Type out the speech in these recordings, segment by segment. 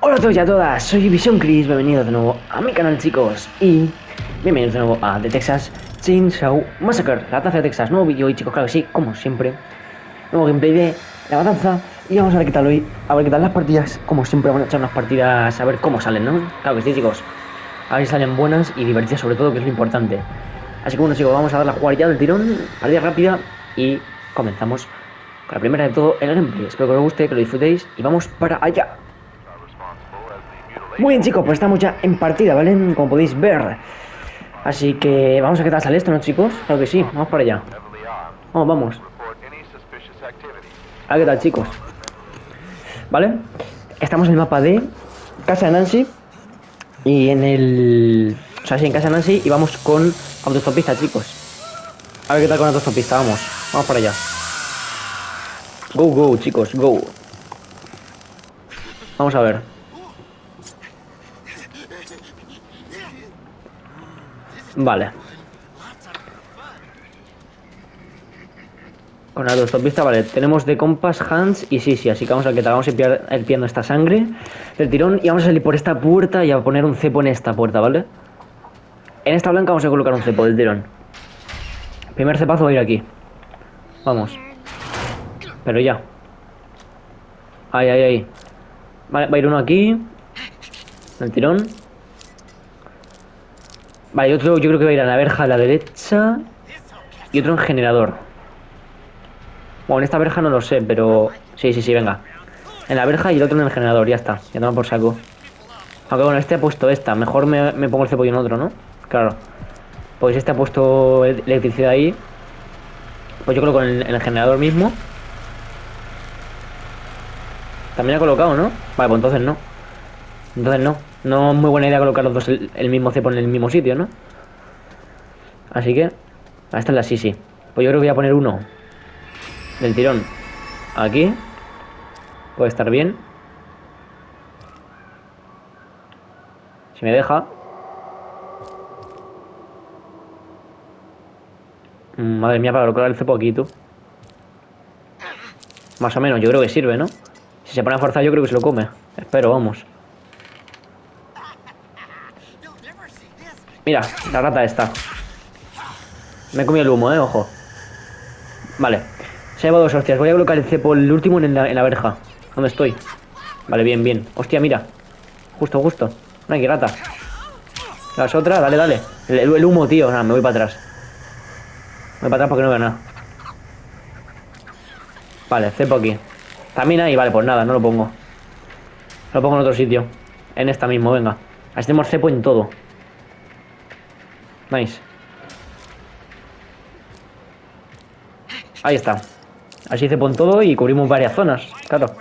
Hola a todos y a todas, soy Vision Chris, bienvenidos de nuevo a mi canal chicos y bienvenidos de nuevo a The Texas Chainsaw Massacre, la taza de Texas, nuevo vídeo y chicos, claro que sí, como siempre, nuevo gameplay de la matanza y vamos a ver qué tal hoy, a ver qué tal las partidas, como siempre vamos a echar unas partidas a ver cómo salen, ¿no? Claro que sí chicos, a ver si salen buenas y divertidas sobre todo, que es lo importante. Así que bueno chicos, vamos a dar la jugar ya del tirón, partida rápida y comenzamos con la primera de todo el gameplay. Espero que os guste, que lo disfrutéis y vamos para allá. Muy bien chicos, pues estamos ya en partida, ¿vale? Como podéis ver. Así que vamos a tal sale esto, ¿no chicos? Claro que sí, vamos para allá. Vamos, vamos. A ver qué tal chicos. ¿Vale? Estamos en el mapa de Casa de Nancy. Y en el... O sea, sí, en Casa de Nancy y vamos con autostopista, chicos. A ver qué tal con autostopista, vamos. Vamos para allá. Go, go, chicos, go. Vamos a ver. Vale. Con la autostopista, vale. Tenemos de compas, hands y sí. Así que vamos a que vamos a ir esta sangre del tirón y vamos a salir por esta puerta y a poner un cepo en esta puerta, ¿vale? En esta blanca vamos a colocar un cepo del tirón. Primer cepazo va a ir aquí. Vamos. Pero ya. Ahí, ahí, ahí. Vale, va a ir uno aquí. El tirón. Vale, otro yo creo que va a ir a la verja a la derecha. Y otro en generador. Bueno, en esta verja no lo sé, pero... Sí, sí, sí, venga. En la verja y el otro en el generador, ya está. Ya toma por saco. Aunque bueno, este ha puesto esta. Mejor me, me pongo el cepillo en otro, ¿no? Claro. Pues este ha puesto electricidad ahí. Pues yo creo que en el, generador mismo. También ha colocado, ¿no? Vale, pues entonces no. Entonces no. No es muy buena idea colocar los dos el, mismo cepo en el mismo sitio, ¿no? Así que... Esta es la sí. Pues yo creo que voy a poner uno. Del tirón. Aquí. Puede estar bien. Si me deja. Mm, madre mía, para colocar el cepo aquí, tú. Más o menos, yo creo que sirve, ¿no? Si se pone a forzar, yo creo que se lo come. Espero, vamos. Mira, la rata esta. Me he comido el humo, eh, ojo. Vale. Se ha llevado dos hostias. Voy a colocar el cepo, el último, en la, verja. ¿Dónde estoy? Vale, bien, bien. Hostia, mira. Justo, justo. No hay rata. Las otras, dale, dale. El, humo, tío. Nada, me voy para atrás. Me voy para atrás porque no veo nada. Vale, cepo aquí. También ahí, vale, pues nada, no lo pongo. Lo pongo en otro sitio. En esta mismo, venga. Así tenemos cepo en todo. Nice. Ahí está. Así cepo en todo y cubrimos varias zonas, claro.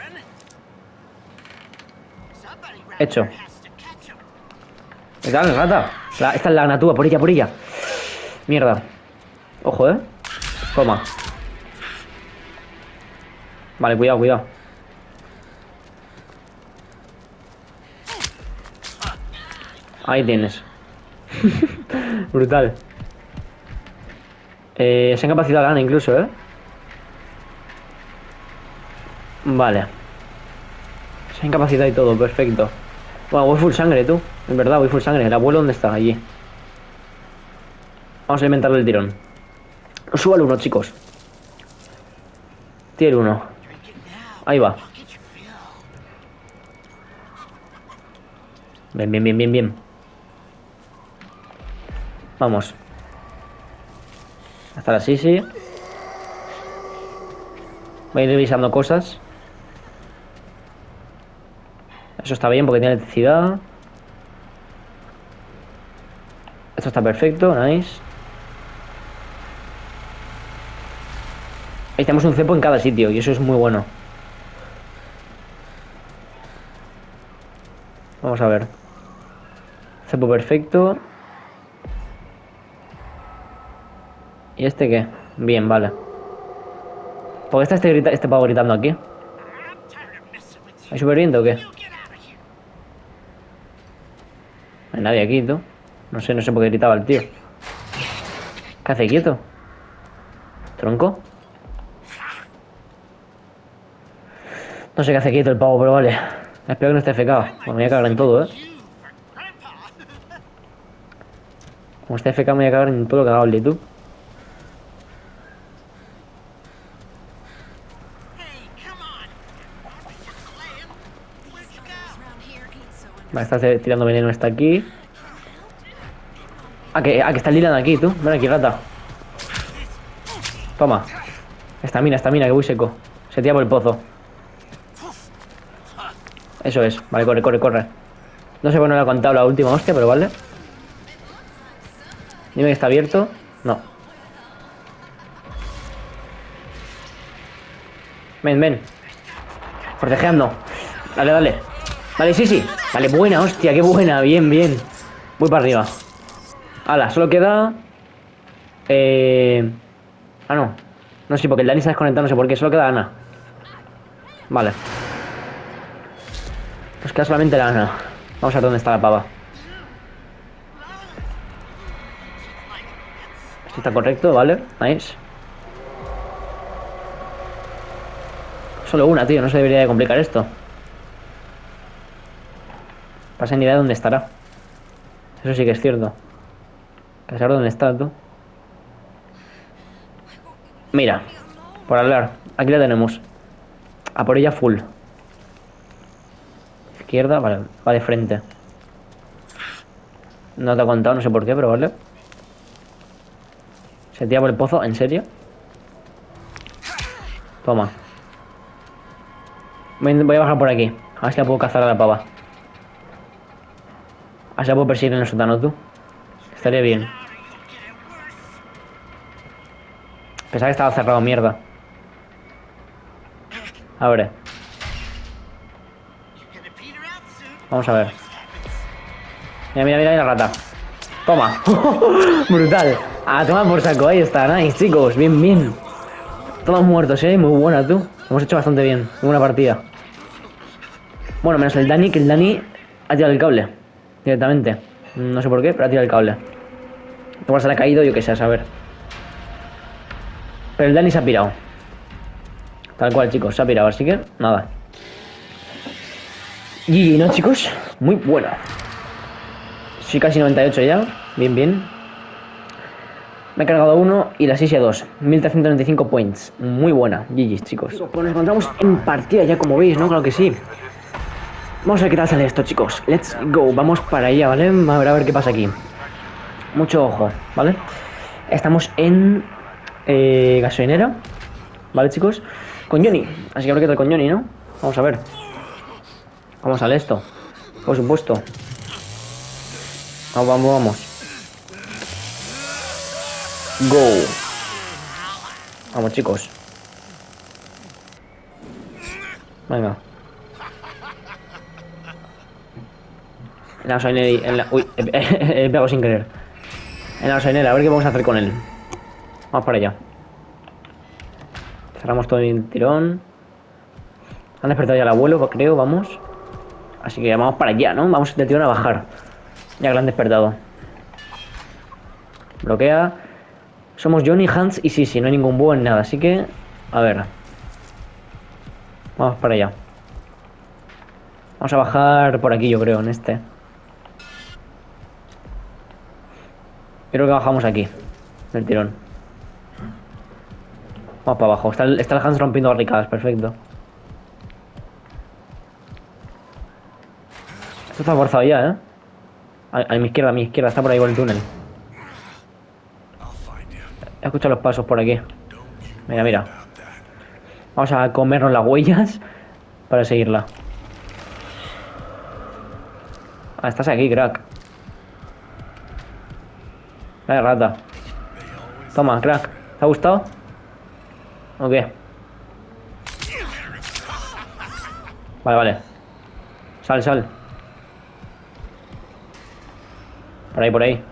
Hecho. Dale, rata. esta es la natúa, por ella, por ella. Mierda. Ojo, eh. Toma. Vale, cuidado, cuidado. Ahí tienes. Brutal. Eh, esa capacidad gana incluso, ¿eh? Vale. Esa incapacidad y todo, perfecto. Bueno, voy full sangre, tú. En verdad, voy full sangre. ¿El abuelo dónde está? Allí. Vamos a inventarle el tirón. Suba al uno, chicos. Tier 1. Ahí va. Bien, bien, bien, bien, bien. Vamos. Hasta la Sisi. Voy a ir revisando cosas. Eso está bien porque tiene electricidad. Esto está perfecto, nice. Ahí tenemos un cepo en cada sitio y eso es muy bueno. Vamos a ver. Cepo perfecto. ¿Y este qué? Bien, vale. ¿Por qué está este, este pavo gritando aquí? ¿Hay superviviente o qué? No hay nadie aquí, ¿tú? No sé, no sé por qué gritaba el tío. ¿Qué hace quieto? ¿Tronco? No sé qué hace quieto el pavo, pero vale. Espero que no esté FK. Bueno, me voy a cagar en todo, ¿eh? Como esté FK me voy a cagar en todo lo que haga el YouTube. Vale, está tirando veneno, está aquí. Ah, que, ah, que está lilando aquí, tú. Ven aquí, rata. Toma. Estamina, estamina, que voy seco. Se tira por el pozo. Eso es. Vale, corre, corre, corre. No sé por qué no le ha contado la última hostia, pero vale. Dime que está abierto. No. Ven, ven. Protegeando. Dale, dale. Vale, sí, sí. Vale, buena, hostia, qué buena. Bien, bien. Voy para arriba. Hala, solo queda... Eh... Ah, no. No sé, porque el Dani está desconectado, no sé por qué. Solo queda Ana. Vale. Pues queda solamente la Ana. Vamos a ver dónde está la pava. Esto está correcto, vale. Nice. Solo una, tío. No se debería de complicar esto. Pasa ni idea de dónde estará. Eso sí que es cierto. Que saber dónde está tú. Mira, por hablar. Aquí la tenemos. A por ella full. Izquierda, vale, va de frente. No te ha contado, no sé por qué, pero vale. Se tira por el pozo, ¿en serio? Toma. Voy a bajar por aquí. A ver si la puedo cazar a la pava. A ver si la puedo perseguir en el sótano, tú. Estaría bien. Pensaba que estaba cerrado, mierda. Abre. Vamos a ver. Mira, mira, mira, la rata. Toma. Brutal. Ah, toma por saco. Ahí está. Nice, chicos. Bien, bien. Todos muertos, eh. Muy buena, tú. Hemos hecho bastante bien. Muy buena partida. Bueno, menos el Dani, que el Dani ha tirado el cable. Directamente. No sé por qué, pero ha tirado el cable. Igual se le ha caído, yo que sé, a saber. Pero el Dani se ha pirado. Tal cual, chicos, se ha pirado, así que nada. Y no, chicos, muy buena. Soy casi 98 ya, bien, bien. Me he cargado uno y la 6 a 2, 1395 points. Muy buena, GG, chicos. Pues nos encontramos en partida ya, como veis, ¿no? Claro que sí. Vamos a ver qué tal sale esto, chicos. Let's go, vamos para allá, ¿vale? A ver, a ver qué pasa aquí. Mucho ojo, ¿vale? Estamos en eh, gasolinera. ¿Vale, chicos? Con Johnny. Así que habrá que tal con Johnny, ¿no? Vamos a ver. ¿Cómo sale esto? Por supuesto. Vamos, vamos, vamos. Go. Vamos, chicos. Venga. En la gasolinera. En la... Uy, he sin querer. En la gasolinera, a ver qué vamos a hacer con él. Vamos para allá. Cerramos todo el tirón. Han despertado ya el abuelo, creo, vamos. Así que vamos para allá, ¿no? Vamos de tirón a bajar. Ya que lo han despertado. Bloquea. Somos Johnny, Hans y Sisi. No hay ningún búho en nada. Así que, a ver. Vamos para allá. Vamos a bajar por aquí, yo creo, en este. Creo que bajamos aquí. Del tirón. Vamos para abajo. Está el, está el Hans rompiendo barricadas, perfecto. Esto está forzado ya, ¿eh? A, mi izquierda, a mi izquierda. Está por ahí por el túnel. He escuchado los pasos por aquí. Mira, mira. Vamos a comernos las huellas para seguirla. Ah, estás aquí, crack. Vaya rata. Toma, crack. ¿Te ha gustado? Ok. Vale, vale. Sal, sal. Por ahí, por ahí.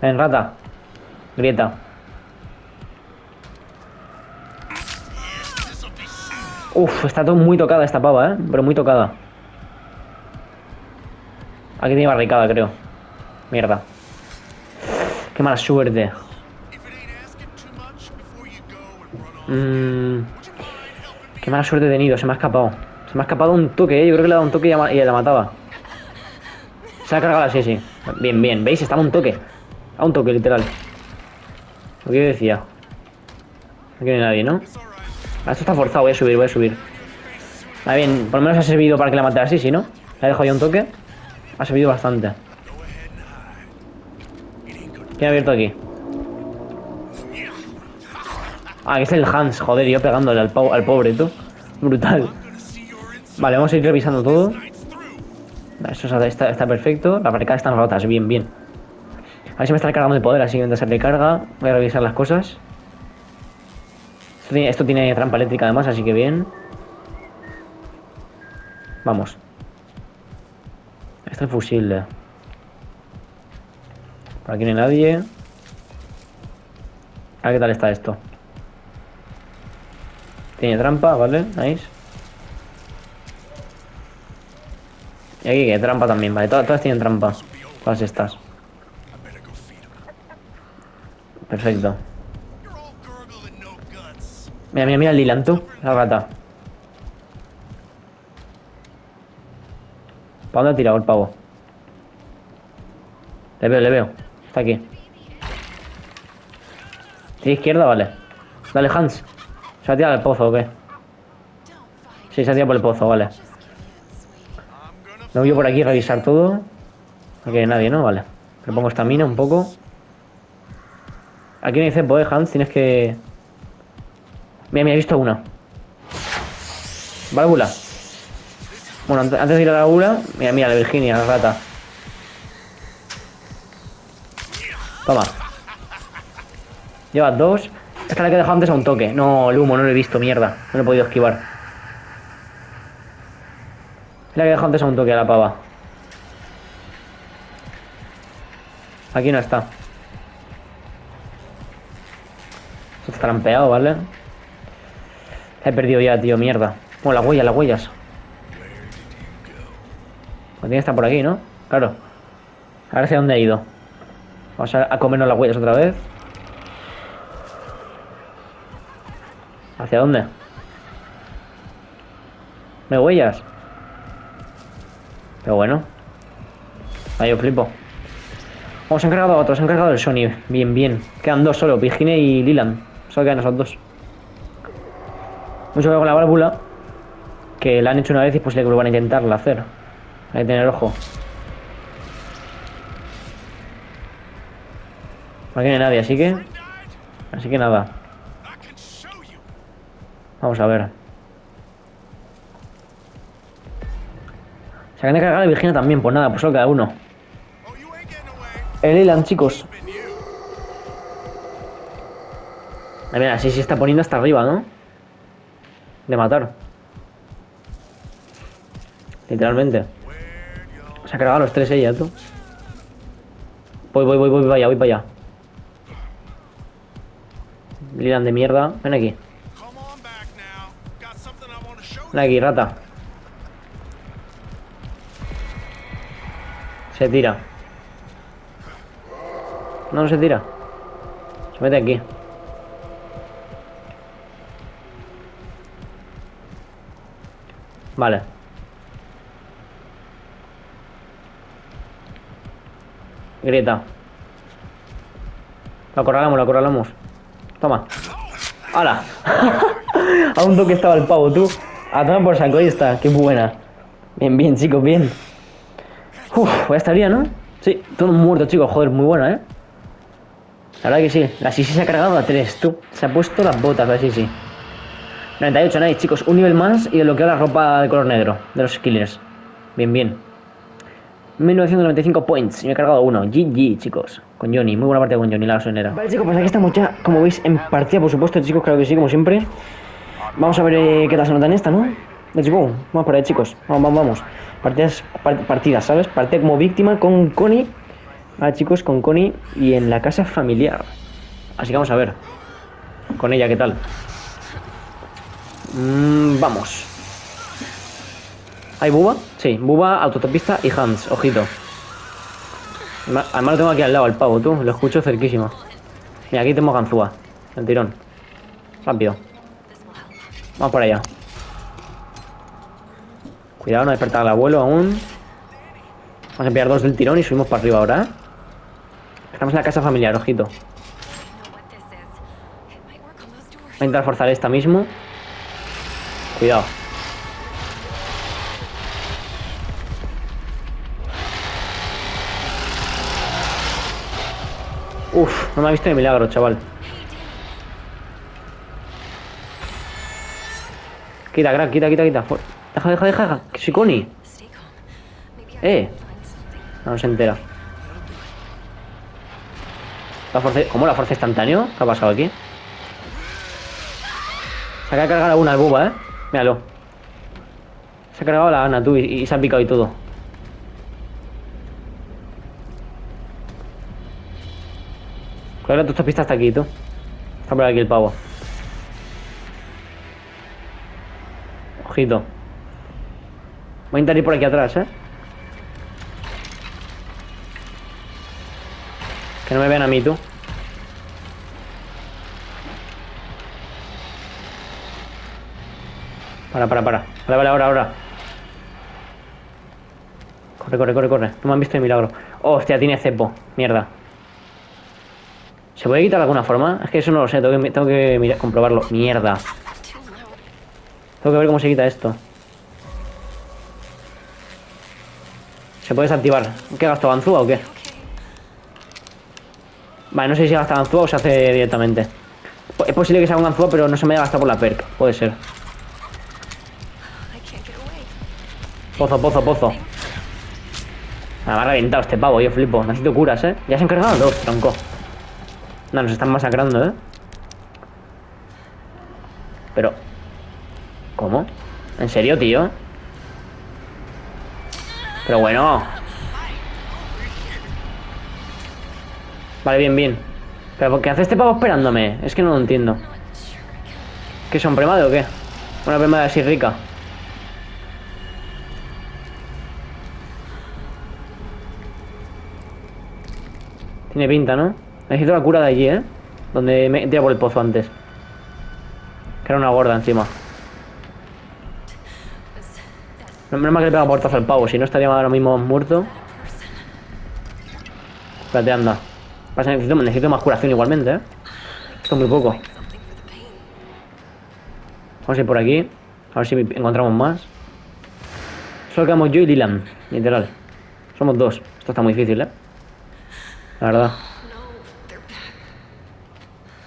Ven, rata. Grieta. Uf, está todo muy tocada esta pava, ¿eh? Pero muy tocada. Aquí tiene barricada, creo. Mierda. Qué mala suerte. Mmm. Qué mala suerte he tenido, se me ha escapado. Se me ha escapado un toque, ¿eh? Yo creo que le ha dado un toque y, la mataba. Se ha cargado así, sí. Bien, bien. ¿Veis? Estaba un toque. A un toque, literal. Lo que yo decía. No quiere nadie, ¿no? Ah, esto está forzado. Voy a subir, voy a subir. Ah, bien. Por lo menos ha servido para que la matara así, ¿sí, no? Le ha dejado ya un toque. Ha servido bastante. ¿Quién ha abierto aquí? Ah, que es el Hans, joder, yo pegándole al, pobre, tú. Brutal. Vale, vamos a ir revisando todo. Eso está, está perfecto. Las barricadas están rotas, bien, bien. A ver si me está cargando el poder, así que mientras se recarga, voy a revisar las cosas. Esto tiene, esto tiene trampa eléctrica además, así que bien. Vamos. Este fusil. Aquí no hay nadie. A ver qué tal está esto. Tiene trampa, ¿vale? Nice. Y aquí que trampa también, vale. Todas, tienen trampa. Todas estas. Perfecto. Mira, mira, mira el Lilan, tú. La gata. ¿Para dónde ha tirado el pavo? Le veo, le veo. Aquí. ¿Tiene izquierda? Vale. Dale, Hans. ¿Se ha tirado al pozo o qué? Sí, se ha tirado por el pozo, vale. Me voy por aquí a revisar todo. Aquí hay nadie, ¿no? Vale. Le pongo esta mina un poco. Aquí me dice, pues, Hans, tienes que... Mira, mira, he visto una. Válvula. Bueno, antes de ir a la válvula... Mira, mira, la Virginia, la rata. Toma. Lleva dos. Esta la que he dejado antes a un toque. No, el humo, no lo he visto, mierda. No lo he podido esquivar. La que he dejado antes a un toque a la pava. Aquí no está. Esto está trampeado, ¿vale? He perdido ya, tío, mierda. Bueno, las huellas, las huellas. Tiene que estar por aquí, ¿no? Claro. Ahora sé dónde ha ido. Vamos a comernos las huellas otra vez. ¿Hacia dónde? ¿Me huellas? Pero bueno. Ahí yo flipo. Vamos, se han cargado a otros, se han cargado el Sony. Bien, bien. Quedan dos solo, Virginia y Lilan. Solo quedan esos dos. Mucho que con la válvula. Que la han hecho una vez y pues le van a intentar hacer. Hay que tener ojo. No hay nadie, así que... Así que nada. Vamos a ver. Se han de cargar a Virginia también, pues nada, pues solo queda uno. El Elan, chicos. A ver, así se está poniendo hasta arriba, ¿no? De matar. Literalmente. Se ha cargado a los tres ella, tú. Voy, voy, voy, voy para allá, voy para allá. Lilan de mierda. Ven aquí. Ven aquí, rata. Se tira. No, no se tira. Se mete aquí. Vale. Grieta. Lo acorralamos, lo acorralamos. Toma. ¡Hala! A un toque estaba el pavo, tú. A tomar por saco, ahí está. Qué buena. Bien, bien, chicos, bien. Uf, ya estaría, ¿no? Sí, todo muerto, chicos. Joder, muy buena, ¿eh? La verdad que sí. La Sisi se ha cargado a 3, tú. Se ha puesto las botas, la Sisi. 98, nice, chicos. Un nivel más y desbloqueo la ropa de color negro de los killers. Bien, bien. 1995 points. Y me he cargado uno. GG, chicos. Con Johnny. Muy buena partida con Johnny, la sonera. Vale, chicos, pues aquí estamos ya, como veis, en partida, por supuesto, chicos. Claro que sí, como siempre. Vamos a ver eh, qué tal se nota en esta, ¿no? Let's go. Vamos por ahí, chicos. Vamos, vamos, vamos. Partidas, partidas, ¿sabes? Partida como víctima con Connie. Vale, chicos, con Connie y en la casa familiar. Así que vamos a ver. Con ella, ¿qué tal? Mm, vamos. ¿Hay Buba? Sí, Buba, autotopista y Hans, ojito. Además lo tengo aquí al lado, al pavo, tú. Lo escucho cerquísimo. Mira, aquí tengo Ganzúa. El tirón. Rápido. Vamos por allá. Cuidado, no despertar al abuelo aún. Vamos a pillar dos del tirón y subimos para arriba ahora. Estamos en la casa familiar, ojito. Voy a intentar forzar esta mismo. Cuidado. Uf, no me ha visto de milagro, chaval. Quita, crack, quita, quita, quita. Deja, deja, deja. Que soy Connie. Eh. No, se entera. La fuerza... ¿Cómo la fuerza instantáneo? ¿Qué ha pasado aquí? Se acaba de cargar alguna el buba, ¿eh? Míralo. Se ha cargado la Ana, tú, y se ha picado y todo. Claro, tú esta pista hasta aquí, tú. Está por aquí el pavo. Ojito. Voy a intentar ir por aquí atrás, ¿eh? Que no me vean a mí, tú. Para, para, para. Vale, vale, ahora, ahora. Corre, corre, corre, corre. No me han visto de milagro. Hostia, tiene cepo. Mierda. ¿Se puede quitar de alguna forma? Es que eso no lo sé, tengo que, tengo que comprobarlo. Mierda. Tengo que ver cómo se quita esto. ¿Se puede desactivar? ¿Qué gasto ganzúa o qué? Vale, no sé si gasta ganzúa o se hace directamente. Es posible que sea un ganzúa, pero no se me haya gastado por la perk. Puede ser. Pozo, pozo, pozo. Me ha reventado este pavo, yo flipo. Necesito curas, ¿eh? Ya se han cargado dos, tronco. No, nos están masacrando, ¿eh? Pero... ¿Cómo? ¿En serio, tío? Pero bueno... Vale, bien, bien. ¿Pero por qué hace este pavo esperándome? Es que no lo entiendo. ¿Qué son premade o qué? Una premade así rica. Tiene pinta, ¿no? Necesito la cura de allí, ¿eh? Donde me tirado por el pozo antes. Que era una gorda encima. No menos mal que le pega portazo al pavo, si no estaría ahora mismo muerto. Espérate, anda. Pasa, necesito, necesito más curación igualmente, ¿eh? Esto es muy poco. Vamos a ir por aquí. A ver si encontramos más. Solo quedamos yo y Dylan, literal. Somos dos. Esto está muy difícil, ¿eh? La verdad.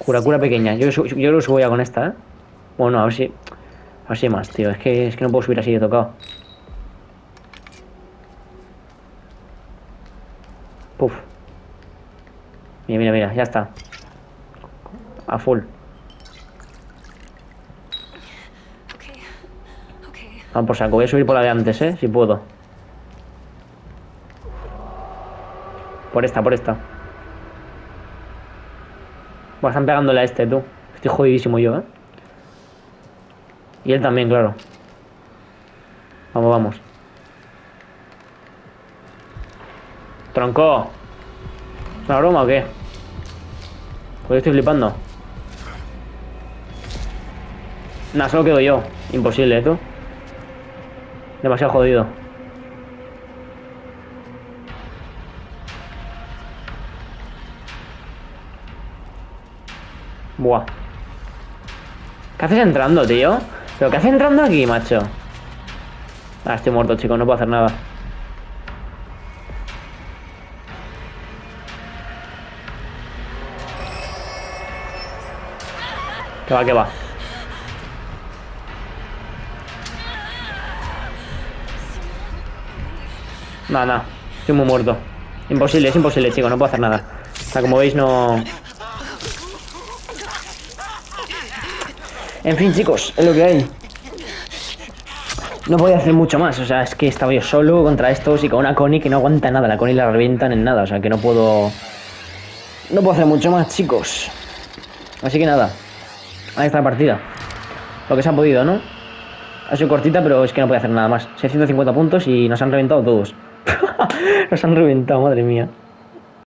Cura, cura pequeña. Yo, yo creo que subo ya con esta, ¿eh? Bueno, a ver si... A ver si hay más, tío. Es que, es que no puedo subir así de tocado. Puf. Mira, mira, mira. Ya está. A full. Vamos por saco. Voy a subir por la de antes, ¿eh? Si puedo. Por esta, por esta. Buah, están pegándole a este, tú. Estoy jodidísimo yo, ¿eh? Y él también, claro. Vamos, vamos. Tronco. ¿Es una broma o qué? Pues estoy flipando. Nah, solo quedo yo. Imposible, ¿eh, tú. Demasiado jodido. Buah. ¿Qué haces entrando, tío? ¿Pero qué haces entrando aquí, macho? Ah, estoy muerto, chicos, no puedo hacer nada. Que va, que va. Nada, nada. Estoy muy muerto. Imposible, es imposible, chicos, no puedo hacer nada. O sea, como veis, no... En fin, chicos, es lo que hay. No podía hacer mucho más, o sea, es que estaba yo solo contra estos y con una Connie que no aguanta nada. La Connie la revientan en nada, o sea, que no puedo... No puedo hacer mucho más, chicos. Así que nada. Ahí está la partida. Lo que se ha podido, ¿no? Ha sido cortita, pero es que no puedo hacer nada más. 650 puntos y nos han reventado todos. nos han reventado, madre mía.